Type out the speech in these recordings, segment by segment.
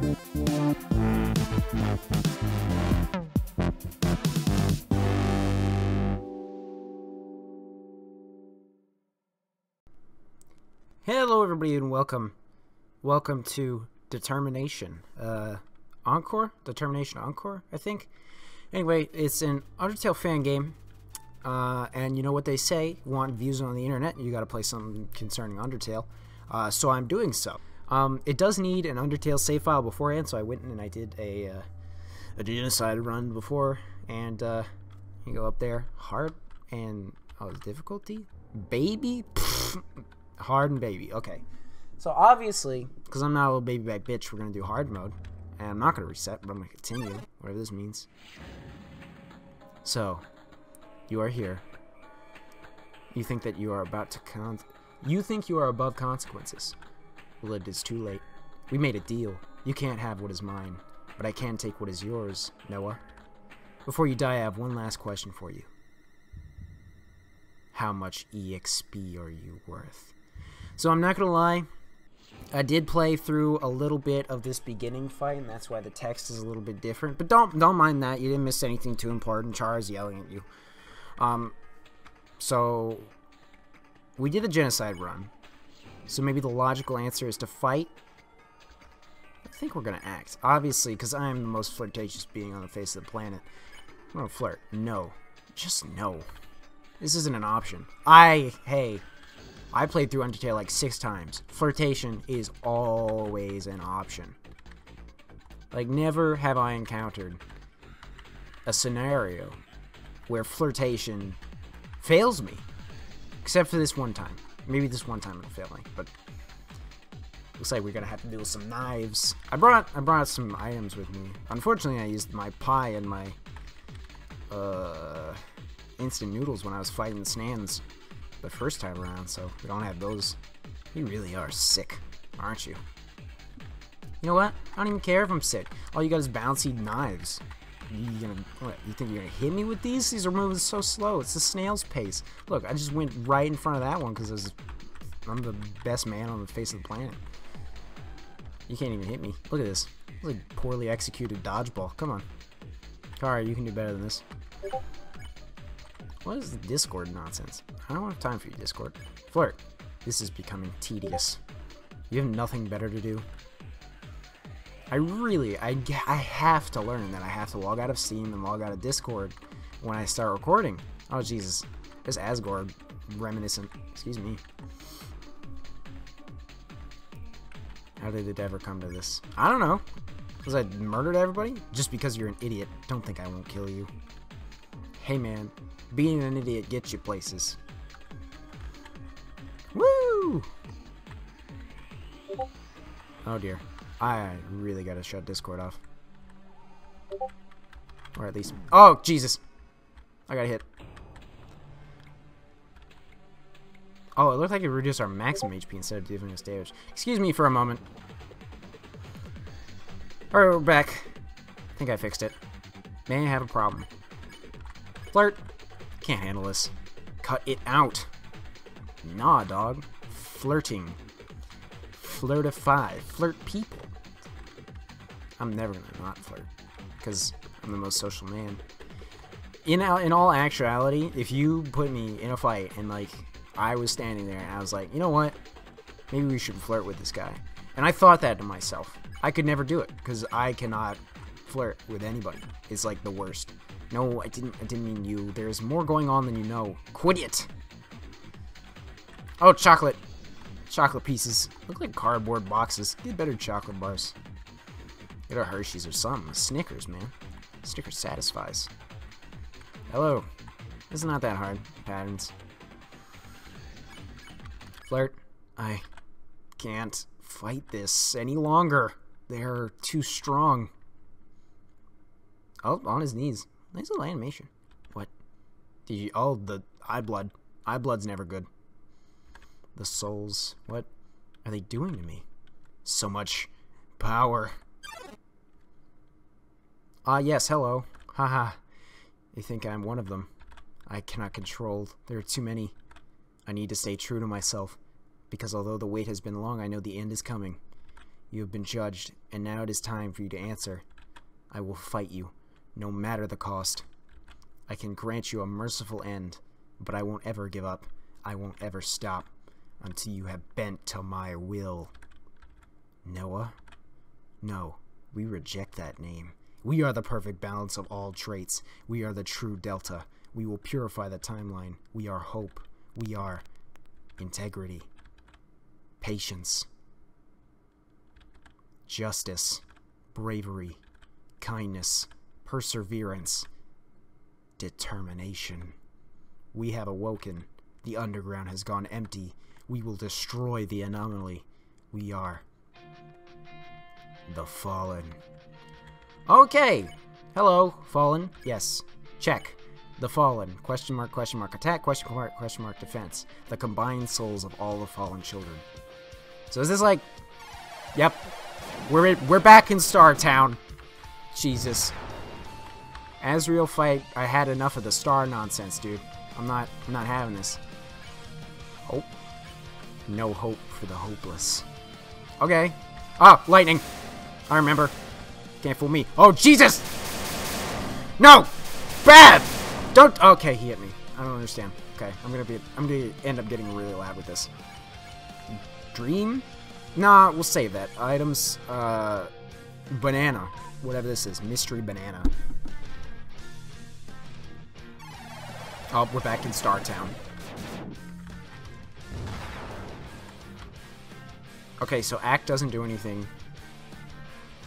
Hello, everybody, and welcome. Welcome to Determination. Uh, Encore? Determination Encore, I think. Anyway, it's an Undertale fan game. Uh, and you know what they say? Want views on the internet? You gotta play something concerning Undertale. Uh, so I'm doing so. Um, it does need an Undertale save file beforehand, so I went in and I did a, uh, a genocide run before. And uh, you go up there, hard and oh, difficulty, baby, hard and baby. Okay, so obviously, because I'm not a little baby back bitch, we're gonna do hard mode, and I'm not gonna reset, but I'm gonna continue, whatever this means. So, you are here. You think that you are about to con. You think you are above consequences. Well, it is too late. We made a deal. You can't have what is mine, but I can take what is yours, Noah. Before you die, I have one last question for you. How much EXP are you worth? So I'm not gonna lie, I did play through a little bit of this beginning fight, and that's why the text is a little bit different. But don't don't mind that. You didn't miss anything too important. Char is yelling at you. Um, so we did a genocide run. So maybe the logical answer is to fight. I think we're gonna act, obviously, because I am the most flirtatious being on the face of the planet. I'm gonna flirt. No, just no. This isn't an option. I hey, I played through Undertale like six times. Flirtation is always an option. Like, never have I encountered a scenario where flirtation fails me. Except for this one time. Maybe this one time it'll fail me, but looks like we're gonna have to deal with some knives. I brought I brought some items with me. Unfortunately, I used my pie and my uh, instant noodles when I was fighting the Sans the first time around, so we don't have those. You really are sick, aren't you? You know what? I don't even care if I'm sick. All you got is bouncy knives. You gonna what? You think you're gonna hit me with these? These are moving so slow. It's the snail's pace. Look, I just went right in front of that one because I'm the best man on the face of the planet. You can't even hit me. Look at this. Like poorly executed dodgeball. Come on. Alright, you can do better than this. What is the Discord nonsense? I don't have time for you, Discord. Flirt. This is becoming tedious. You have nothing better to do? I really, I, I have to learn that I have to log out of Steam and log out of Discord when I start recording. Oh, Jesus. There's Asgore reminiscent. Excuse me. How did it ever come to this? I don't know. Because I murdered everybody? Just because you're an idiot. Don't think I won't kill you. Hey man, being an idiot gets you places. Woo! Oh dear. I really gotta shut Discord off. Or at least... Oh, Jesus! I got hit. Oh, it looked like it reduced our maximum HP instead of giving us damage. Excuse me for a moment. Alright, we're back. I think I fixed it. May I have a problem? Flirt. Can't handle this. Cut it out. Nah, dog. Flirting. Flirtify. Flirt people. I'm never gonna not flirt. Because I'm the most social man. In, in all actuality, if you put me in a fight and, like, I was standing there and I was like, you know what? Maybe we should flirt with this guy. And I thought that to myself. I could never do it because I cannot flirt with anybody. It's like the worst. No, I didn't I didn't mean you. There's more going on than you know. Quit it! Oh, chocolate. Chocolate pieces. Look like cardboard boxes. Get better chocolate bars. Get a Hershey's or something. Snickers, man. Snickers satisfies. Hello. It's not that hard. Patterns. Flirt. I can't fight this any longer. They're too strong. Oh, on his knees. Nice little animation. What? Did you? Oh, the eye blood. Eye blood's never good. The souls. What are they doing to me? So much power. Ah, yes, hello. Haha. They think I'm one of them. I cannot control. There are too many. I need to stay true to myself. Because although the wait has been long, I know the end is coming. You have been judged, and now it is time for you to answer. I will fight you, no matter the cost. I can grant you a merciful end, but I won't ever give up. I won't ever stop until you have bent to my will. Noah? No, we reject that name. We are the perfect balance of all traits. We are the true Delta. We will purify the timeline. We are hope. We are integrity, patience, justice, bravery, kindness, perseverance, determination. We have awoken. The underground has gone empty. We will destroy the anomaly. We are the Fallen. Okay. Hello, Fallen. Yes. Check. The Fallen. Question mark, question mark, attack, question mark, question mark, defense. The combined souls of all the fallen children. So is this like... Yep. We're, in, we're back in Star Town. Jesus. Asriel fight, I had enough of the star nonsense, dude. I'm not, I'm not having this. Hope. No hope for the hopeless. Okay. Ah, lightning. I remember. Can't fool me. Oh, Jesus! No! Bad! Don't- Okay, he hit me. I don't understand. Okay, I'm gonna be- I'm gonna end up getting really loud with this. Dream? Nah, we'll save that. Items, uh... Banana. Whatever this is. Mystery banana. Oh, we're back in Star Town. Okay, so Act doesn't do anything.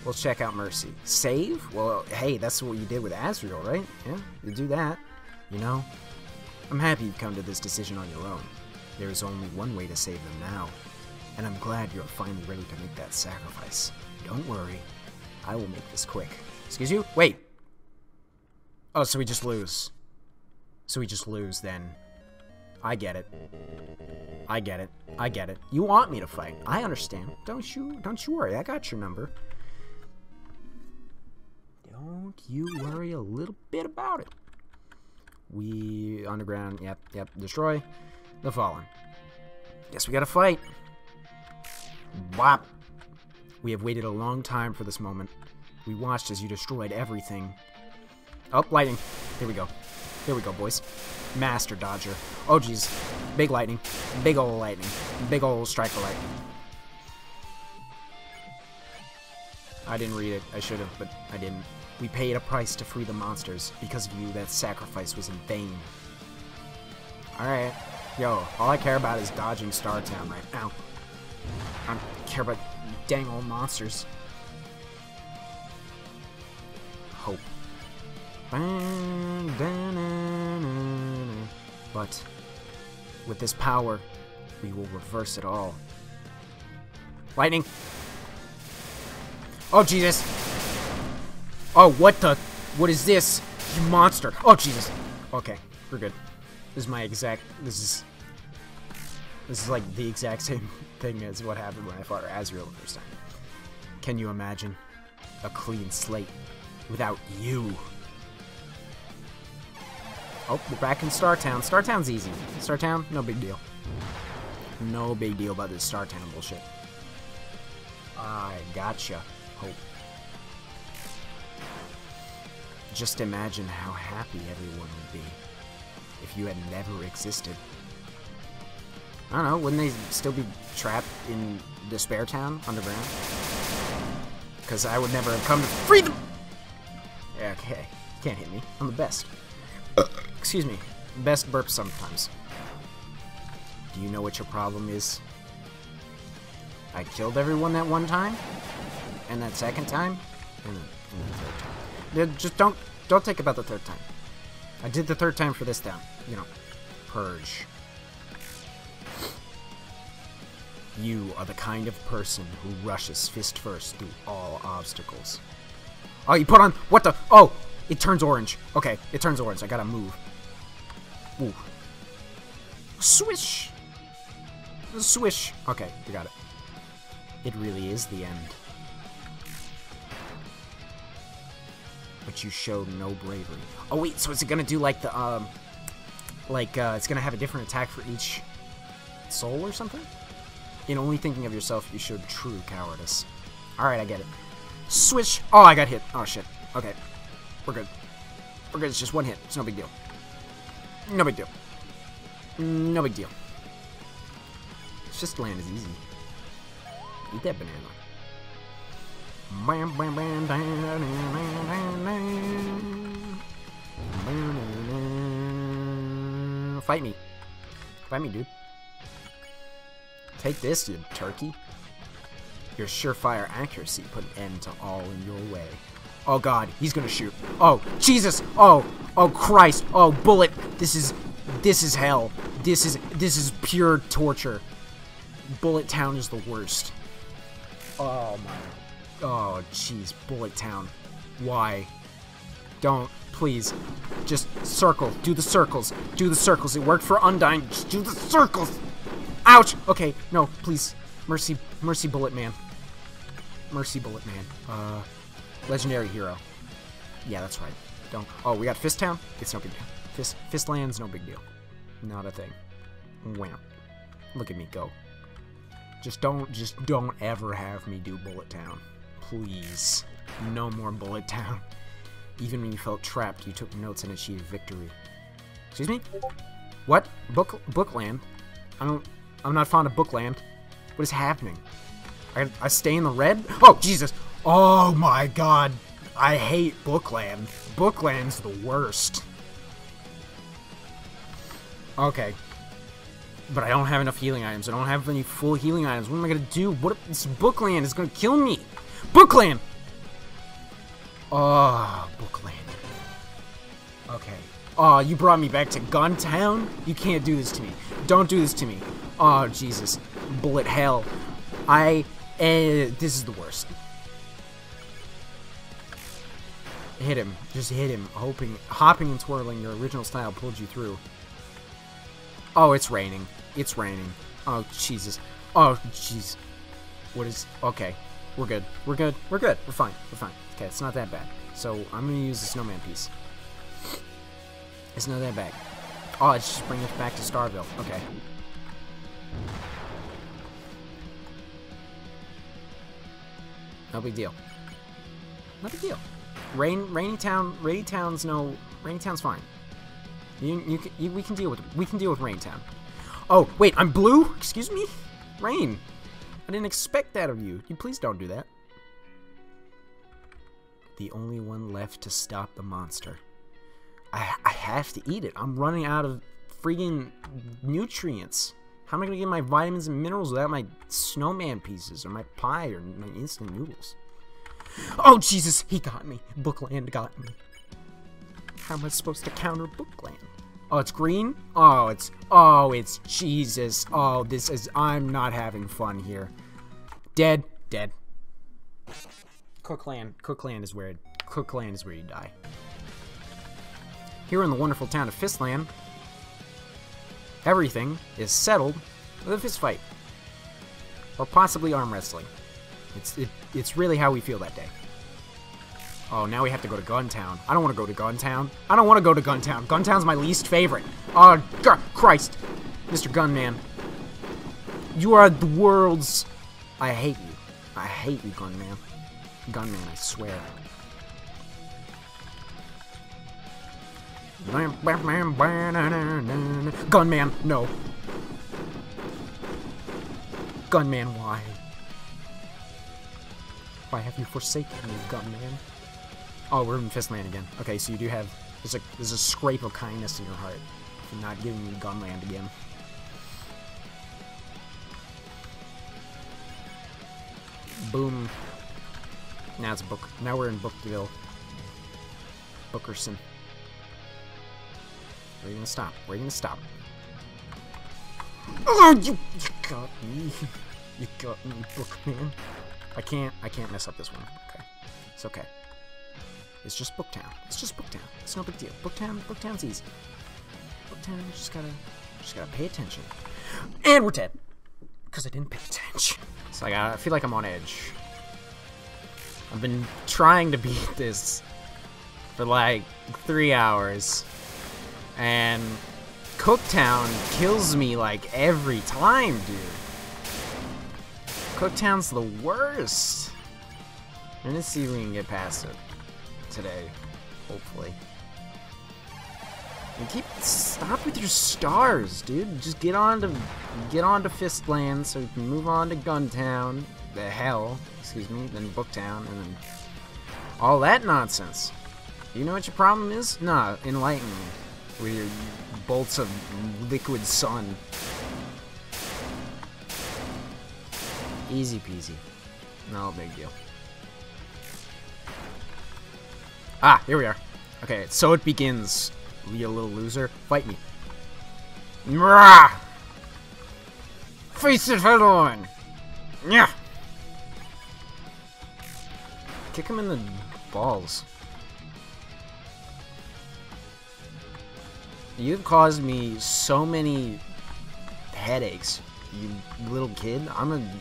We'll check out Mercy. Save? Well, hey, that's what you did with Asriel, right? Yeah, you do that. You know? I'm happy you've come to this decision on your own. There is only one way to save them now. And I'm glad you're finally ready to make that sacrifice. Don't worry. I will make this quick. Excuse you? Wait! Oh, so we just lose. So we just lose, then. I get it. I get it. I get it. You want me to fight. I understand. Don't you don't you worry. I got your number. Don't you worry a little bit about it. We underground, yep, yep, destroy the fallen. Guess we gotta fight. Whop. We have waited a long time for this moment. We watched as you destroyed everything. Oh, lightning. Here we go. Here we go, boys. Master Dodger. Oh, jeez. Big lightning. Big ol' lightning. Big ol' strike of lightning. I didn't read it. I should have, but I didn't. We paid a price to free the monsters. Because of you, that sacrifice was in vain. Alright. Yo, all I care about is dodging Star Town right now. I don't care about dang old monsters. Hope. But with this power, we will reverse it all. Lightning! Oh, Jesus! Oh, what the? What is this? You monster! Oh, Jesus! Okay, we're good. This is my exact... This is... This is like the exact same thing as what happened when I fought Asriel the first time. Can you imagine? A clean slate without you. Oh, we're back in Startown. Startown's easy. Startown, no big deal. No big deal about this Startown bullshit. I gotcha. Hope. Just imagine how happy everyone would be if you had never existed. I don't know, wouldn't they still be trapped in Despair Town underground? Because I would never have come to free them! Okay. Can't hit me. I'm the best. Excuse me. Best burp sometimes. Do you know what your problem is? I killed everyone that one time? And that second time? And the, and the third time. Yeah, just don't don't think about the third time. I did the third time for this down. You know. Purge. You are the kind of person who rushes fist first through all obstacles. Oh, you put on... What the... Oh! It turns orange. Okay, it turns orange. I gotta move. Ooh. Swish! Swish! Okay, we got it. It really is the end. But you showed no bravery. Oh wait, so is it gonna do like the, um... Like, uh, it's gonna have a different attack for each soul or something? In only thinking of yourself, you showed true cowardice. Alright, I get it. Switch. Oh, I got hit. Oh, shit. Okay. We're good. We're good. It's just one hit. It's no big deal. No big deal. No big deal. It's just land is easy. Eat that banana. Bam, bam, bam, bam. Fight me. Fight me, dude. Take this, you turkey. Your surefire accuracy put an end to all in your way. Oh god, he's gonna shoot. Oh, Jesus! Oh, oh Christ! Oh, bullet! This is, this is hell. This is, this is pure torture. Bullet Town is the worst. Oh my, oh jeez, Bullet Town. Why? Don't, please. Just circle, do the circles, do the circles. It worked for Undyne, just do the circles! Ouch! Okay, no, please. Mercy, Mercy Bullet Man. Mercy Bullet Man. Uh, legendary hero. Yeah, that's right. Don't. Oh, we got Fist Town? It's no deal. Fist, Fist Land's no big deal. Not a thing. Wham. Look at me go. Just don't, just don't ever have me do Bullet Town. Please. No more Bullet Town. Even when you felt trapped, you took notes and achieved victory. Excuse me? What? Book, Bookland? I don't, I'm not fond of Bookland. What is happening? I, I stay in the red? Oh, Jesus! Oh my god! I hate Bookland. Bookland's the worst. Okay. But I don't have enough healing items. I don't have any full healing items. What am I gonna do? What if this Bookland is gonna kill me? Bookland! Oh, Bookland. Okay. Oh, you brought me back to Guntown? You can't do this to me. Don't do this to me. Oh, Jesus. Bullet hell. I... Eh, this is the worst. Hit him. Just hit him. Hoping... Hopping and twirling your original style pulled you through. Oh, it's raining. It's raining. Oh, Jesus. Oh, jeez. What is... Okay. We're good. We're good. We're good. We're fine. We're fine. Okay, it's not that bad. So, I'm gonna use the snowman piece. It's not that bad. Oh, it's just bringing us back to Starville. Okay. No big deal. No big deal. Rain, Rainy Town, Rainy Town's no, Rainy Town's fine. You, you, you, we can deal with, we can deal with Rain Town. Oh, wait, I'm blue? Excuse me? Rain. I didn't expect that of you. You please don't do that. The only one left to stop the monster. I, I have to eat it. I'm running out of freaking nutrients. How am I to get my vitamins and minerals without my snowman pieces or my pie or my instant noodles? Oh, Jesus, he got me. Bookland got me. How am I supposed to counter Bookland? Oh, it's green? Oh, it's, oh, it's Jesus. Oh, this is, I'm not having fun here. Dead, dead. Cookland, Cookland is where, Cookland is where you die. Here in the wonderful town of Fistland, everything is settled with a fist fight. Or possibly arm wrestling. It's, it, it's really how we feel that day. Oh, now we have to go to Guntown. I don't want to go to Guntown. I don't want to go to Guntown. Guntown's my least favorite. Oh, God, Christ. Mr. Gunman. You are the world's... I hate you. I hate you, Gunman. Gunman, I swear. Gunman, no. Gunman, why? Why have you forsaken me, Gunman? Oh, we're in Fistland again. Okay, so you do have... There's a, there's a scrape of kindness in your heart for not giving me Gunland again. Boom. Now it's Book. Now we're in Bookville. Bookerson. Where are you gonna stop? Where are you gonna stop? Oh, you, you got me. You got me, Bookman. I can't, I can't mess up this one. Okay. It's okay. It's just Booktown. It's just Booktown. It's no big deal. Booktown, Booktown's easy. Booktown, just gotta, just gotta pay attention. And we're dead. Because I didn't pay attention. So like, I feel like I'm on edge. I've been trying to beat this for like three hours. And Cooktown kills me like every time, dude. Cooktown's the worst. Gonna see if we can get past it today, hopefully. And keep stop with your stars, dude. Just get on to get on to Fistland so you can move on to Guntown, the hell, excuse me, then Booktown, and then all that nonsense. You know what your problem is? Nah, enlighten me with your bolts of liquid sun. Easy peasy. No big deal. Ah, here we are. Okay, so it begins. You little loser. Fight me. Mrah! Face it head on! Yeah! Kick him in the balls. You've caused me so many headaches, you little kid. I'm gonna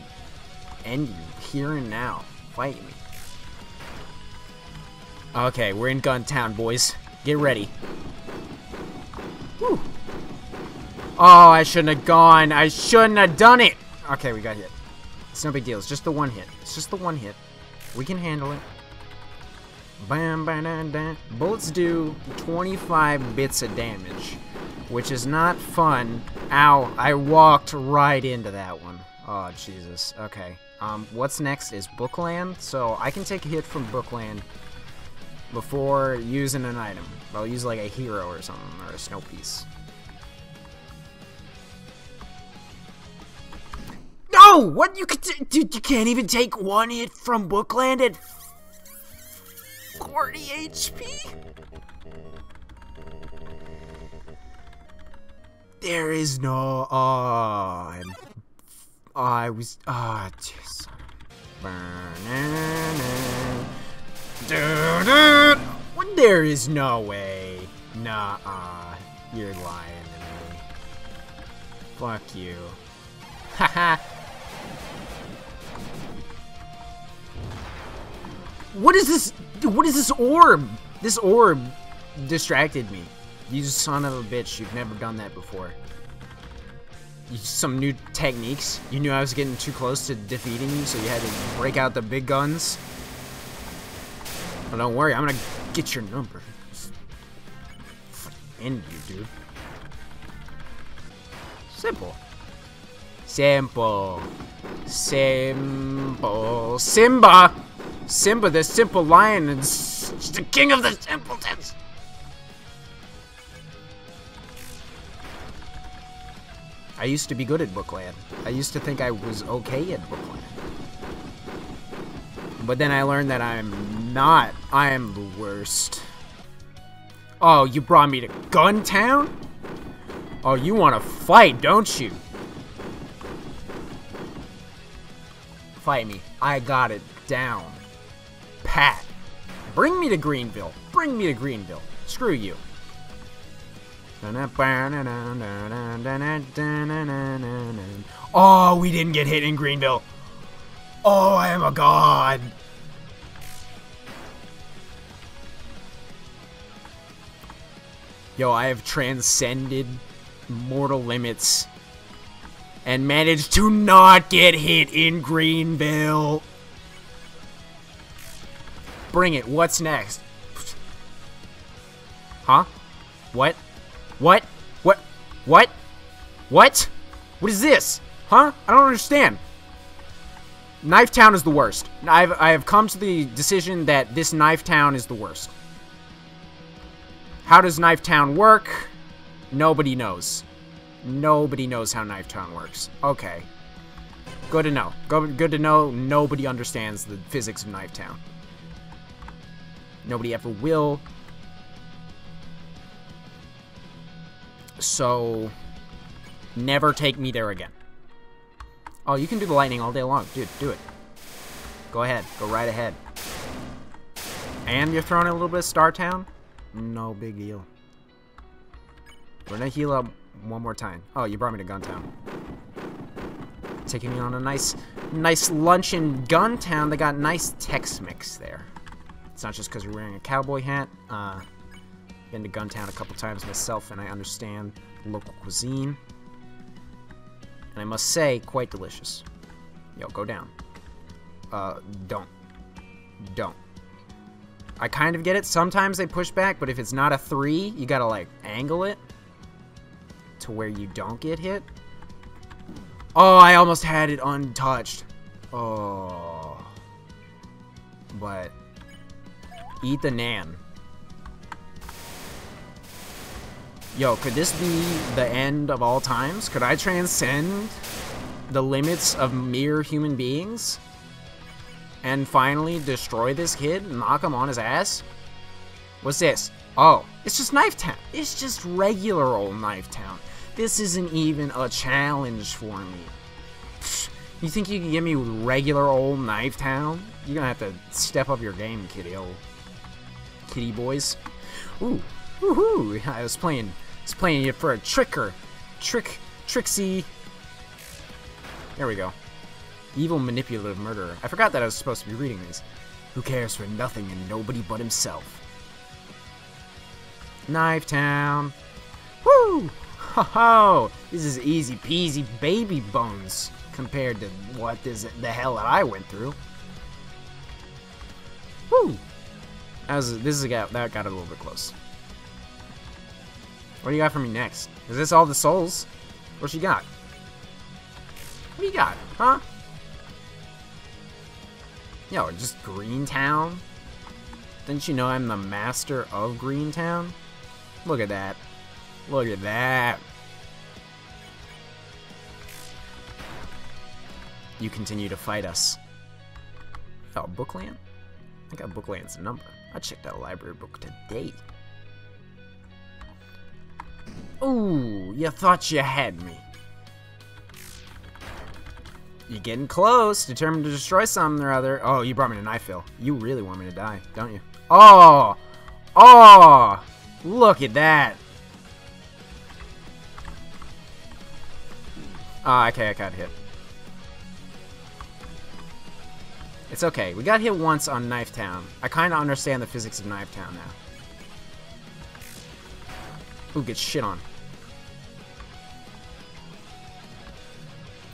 end you here and now. Fight me. Okay, we're in Gun Town, boys. Get ready. Whew. Oh, I shouldn't have gone. I shouldn't have done it. Okay, we got hit. It's no big deal. It's just the one hit. It's just the one hit. We can handle it. Bam, bam, bam, bam. Bullets do 25 bits of damage, which is not fun. Ow, I walked right into that one. Oh, Jesus. Okay. Um, what's next is Bookland, so I can take a hit from Bookland before using an item. I'll use like a hero or something, or a snow piece. No! What? You could dude, you can't even take one hit from Bookland at 40 HP? There is no... Oh, I'm, oh I was... Ah, oh, just... There is no way. Nah, -uh. you're lying to me. Fuck you. Haha. what is this? What is this orb? This orb distracted me. You son of a bitch, you've never done that before. You, some new techniques? You knew I was getting too close to defeating you, so you had to break out the big guns? Don't worry, I'm gonna get your number. End you, dude. Simple. Simple. Simple. Simba! Simba, the simple lion, is the king of the simpletons! I used to be good at Bookland. I used to think I was okay at Bookland. But then I learned that I'm not. I am the worst. Oh, you brought me to Guntown? Oh, you want to fight, don't you? Fight me. I got it down. Pat. Bring me to Greenville. Bring me to Greenville. Screw you. Oh, we didn't get hit in Greenville. Oh, I am a god! Yo, I have transcended mortal limits and managed to not get hit in Greenville. Bring it. What's next? Huh? What? What? What? What? What? What is this? Huh? I don't understand. Knife Town is the worst. I've, I have come to the decision that this Knife Town is the worst. How does Knife Town work? Nobody knows. Nobody knows how Knife Town works. Okay. Good to know. Good, to know nobody understands the physics of Knife Town. Nobody ever will. So, never take me there again. Oh, you can do the lightning all day long. Dude, do it. Go ahead. Go right ahead. And you're throwing a little bit of Star Town? No big deal. We're gonna heal up one more time. Oh, you brought me to Guntown. Taking me on a nice, nice lunch in Guntown. They got nice Tex-Mex there. It's not just because you're wearing a cowboy hat. Uh, been to Guntown a couple times myself, and I understand local cuisine and I must say, quite delicious. Yo, go down. Uh, don't. don't. I kind of get it. Sometimes they push back, but if it's not a three, you gotta like angle it to where you don't get hit. Oh, I almost had it untouched. Oh. But eat the nan. Yo, could this be the end of all times? Could I transcend the limits of mere human beings? And finally destroy this kid knock him on his ass? What's this? Oh, it's just Knife Town. It's just regular old Knife Town. This isn't even a challenge for me. You think you can give me regular old Knife Town? You're gonna have to step up your game, kitty old kitty boys. Ooh, woohoo! I was playing, was playing it for a tricker, trick, tricksy. There we go. Evil, manipulative murderer. I forgot that I was supposed to be reading these. Who cares for nothing and nobody but himself? Knife Town. Woo! Ho ho! This is easy peasy baby bones compared to what is the hell that I went through. Woo! That was, this is gap that got a little bit close. What do you got for me next? Is this all the souls? What you got? What do you got? Huh? Yo, just Greentown? Didn't you know I'm the master of Greentown? Look at that. Look at that. You continue to fight us. Oh, Bookland? I got Bookland's number. I checked out library book today. Ooh, you thought you had me. You getting close, determined to destroy something or other. Oh, you brought me to Knifeville. You really want me to die, don't you? Oh! Oh! Look at that! Ah, oh, okay, I got hit. It's okay. We got hit once on Knife Town. I kind of understand the physics of Knife Town now. Ooh, get shit on.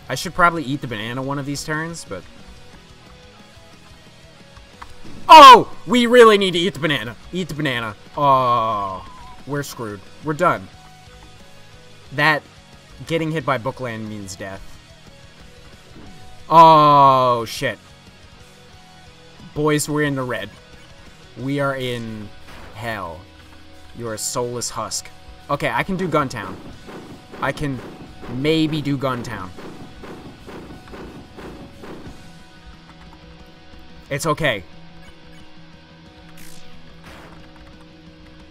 I should probably eat the banana one of these turns, but... Oh! We really need to eat the banana. Eat the banana. Oh, we're screwed. We're done. That getting hit by Bookland means death. Oh, shit. Boys, we're in the red. We are in hell. You're a soulless husk. Okay, I can do Guntown. I can maybe do Guntown. It's okay.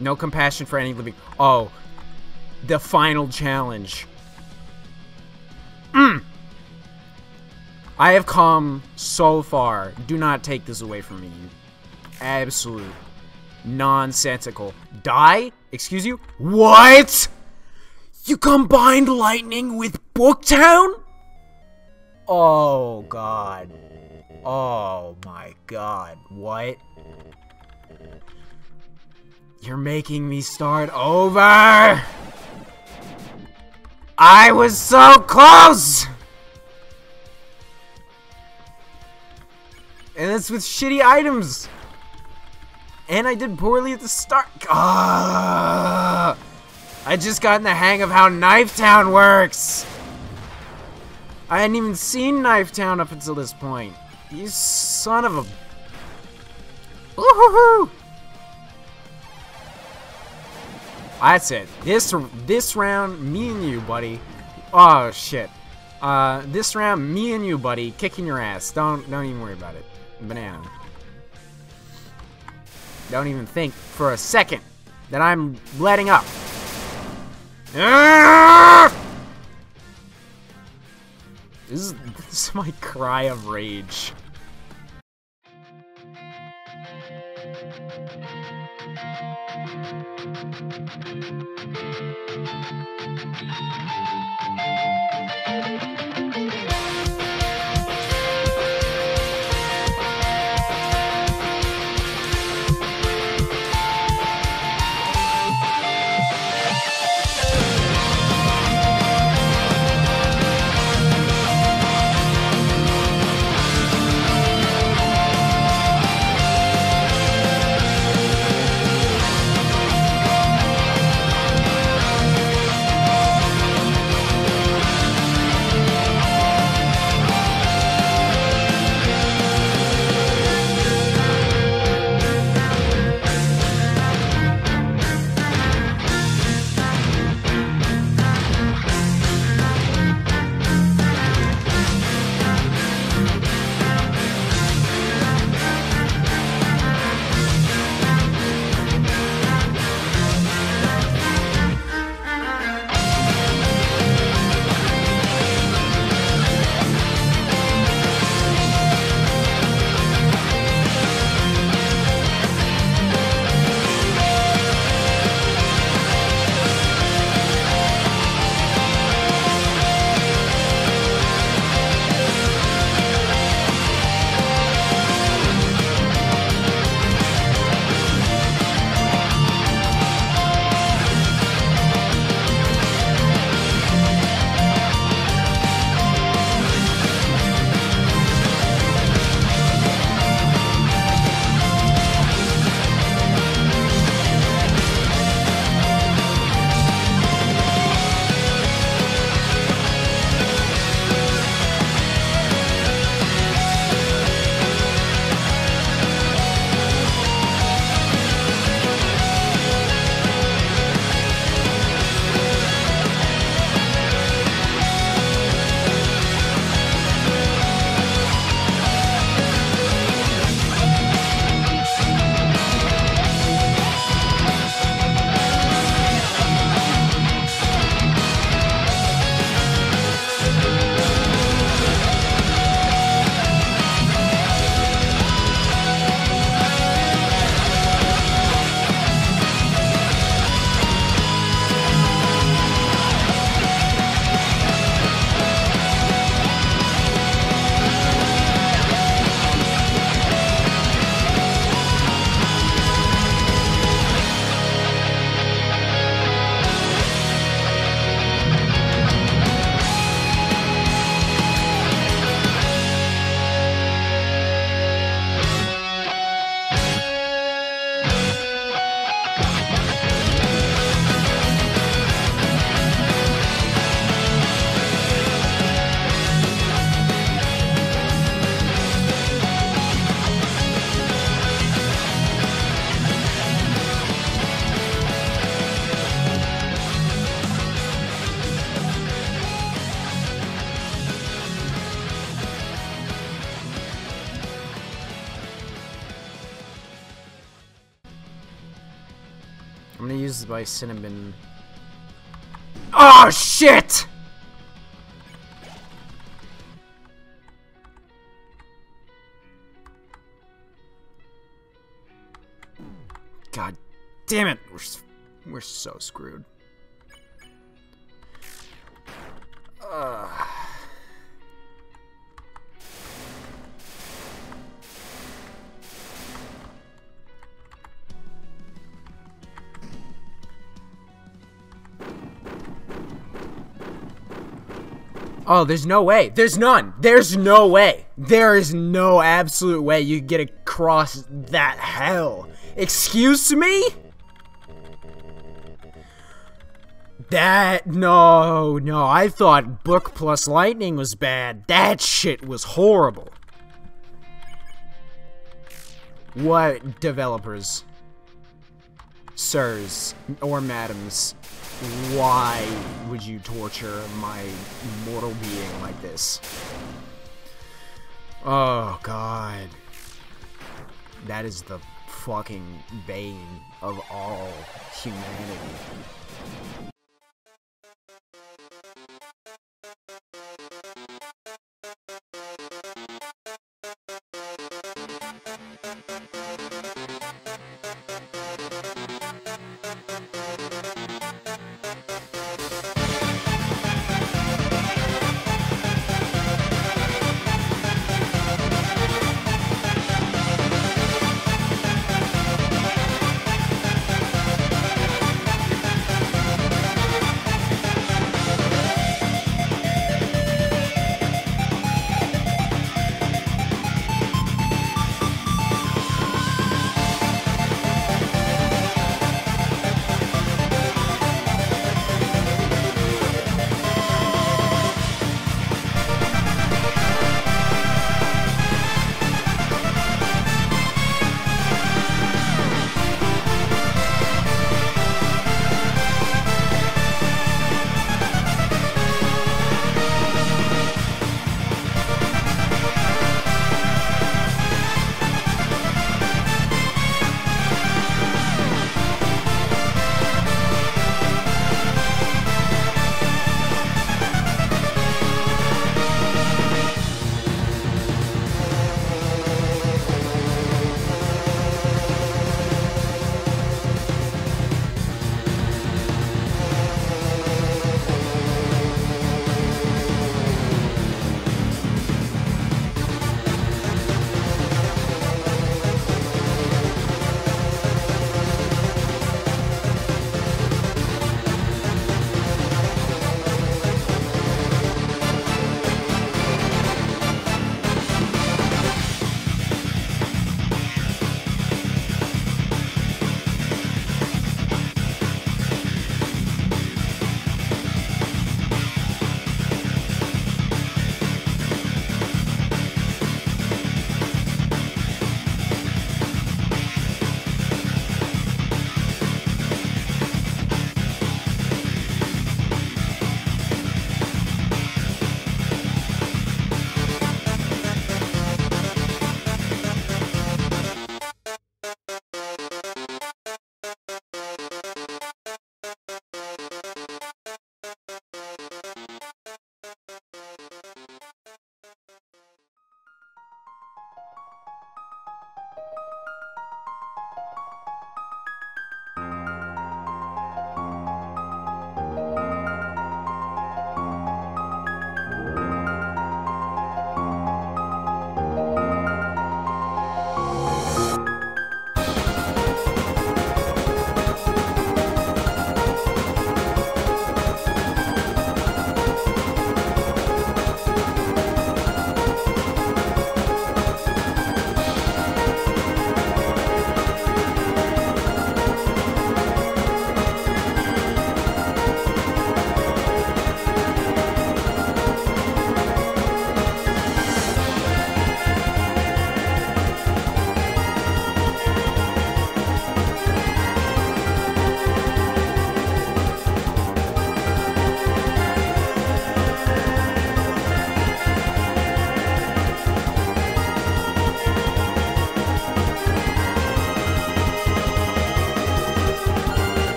No compassion for any living. Oh, the final challenge. Mm. I have come so far. Do not take this away from me, absolute nonsensical. Die? Excuse you? What? You combined lightning with Booktown? Oh, God. Oh, my God. What? You're making me start over! I was so close! And it's with shitty items. And I did poorly at the start. Ah! I just got in the hang of how Knife Town works. I hadn't even seen Knife Town up until this point. You son of a... Woohoo! That's it. This this round, me and you, buddy. Oh shit. Uh, this round, me and you, buddy, kicking your ass. Don't don't even worry about it banana. Don't even think for a second that I'm letting up. This is, this is my cry of rage. My cinnamon. Oh shit! God damn it! We're we're so screwed. Ugh. Oh, there's no way. There's none. There's no way. There is no absolute way you get across that hell. Excuse me? That no, no. I thought book plus lightning was bad. That shit was horrible. What developers, sirs or madams, why would you torture my mortal being like this? Oh god. That is the fucking bane of all humanity.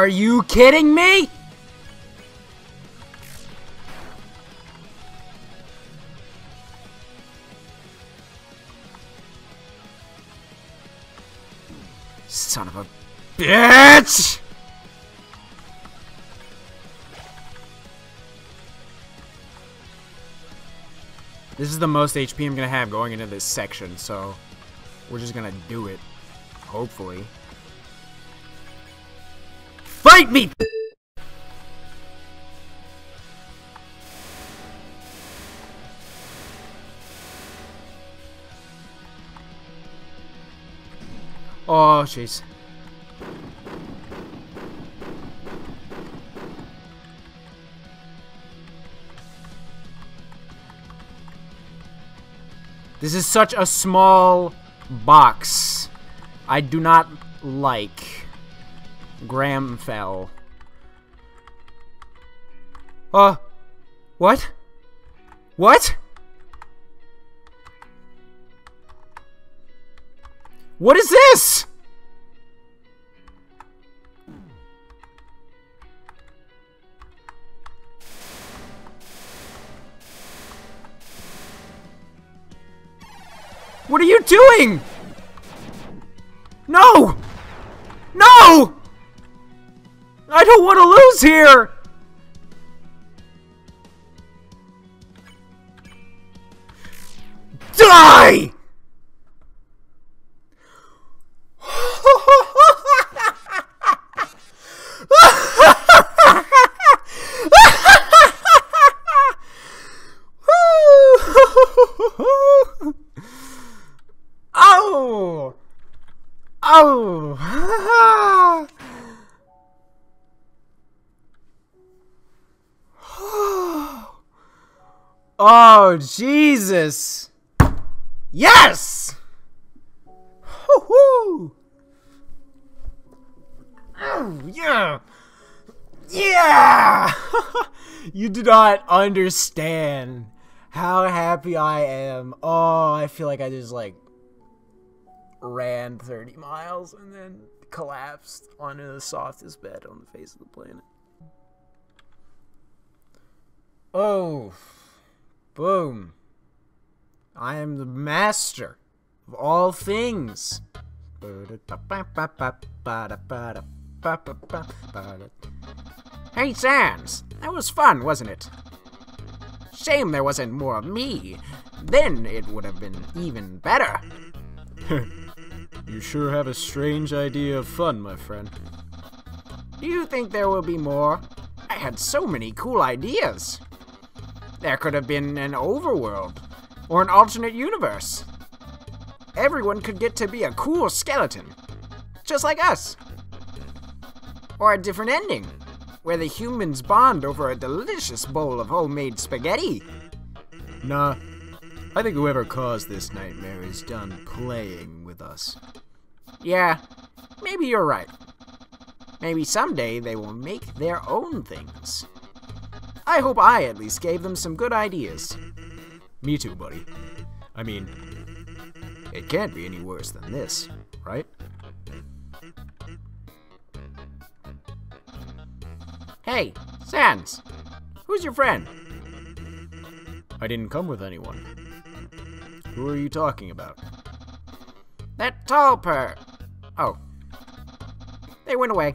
Are you kidding me? Son of a bitch! This is the most HP I'm gonna have going into this section, so we're just gonna do it. Hopefully. Fight me! Oh, jeez. This is such a small box. I do not like Gramfell. Uh, what? What? What is this? What are you doing? Don't want to lose here! Jesus! Yes! Woohoo! Oh, yeah! Yeah! you do not understand how happy I am. Oh, I feel like I just like ran 30 miles and then collapsed onto the softest bed on the face of the planet. Oh, boom. I am the master of all things. Hey, Sans, that was fun, wasn't it? Shame there wasn't more of me. Then it would have been even better. You sure have a strange idea of fun, my friend. Do you think there will be more? I had so many cool ideas. There could have been an overworld, or an alternate universe. Everyone could get to be a cool skeleton, just like us. Or a different ending, where the humans bond over a delicious bowl of homemade spaghetti. Nah, I think whoever caused this nightmare is done playing with us. Yeah, maybe you're right. Maybe someday they will make their own things. I hope I at least gave them some good ideas. Me too, buddy. I mean, it can't be any worse than this, right? Hey, Sans, who's your friend? I didn't come with anyone. Who are you talking about? That tall per. Oh. They went away.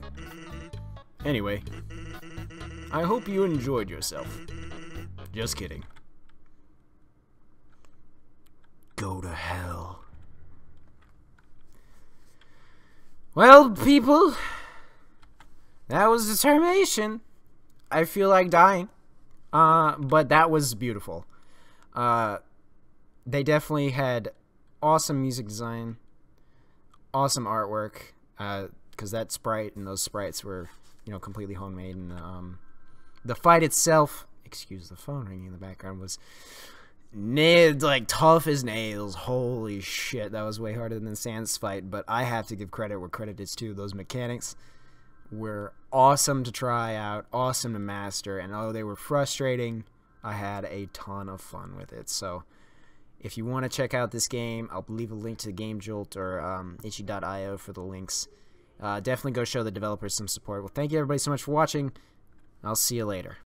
Anyway, I hope you enjoyed yourself. Just kidding. Go to hell. Well, people, that was determination. I feel like dying. Uh, but that was beautiful. Uh, they definitely had awesome music design, awesome artwork. Because uh, that sprite and those sprites were, you know, completely homemade. And um, the fight itself, excuse the phone ringing in the background, was nailed like tough as nails. Holy shit, that was way harder than the Sans fight. But I have to give credit where credit is due. Those mechanics were awesome to try out, awesome to master, and although they were frustrating, I had a ton of fun with it. So if you want to check out this game, I'll leave a link to Game Jolt or um, itchy.io for the links. uh, definitely go show the developers some support. Well, thank you everybody so much for watching. I'll see you later.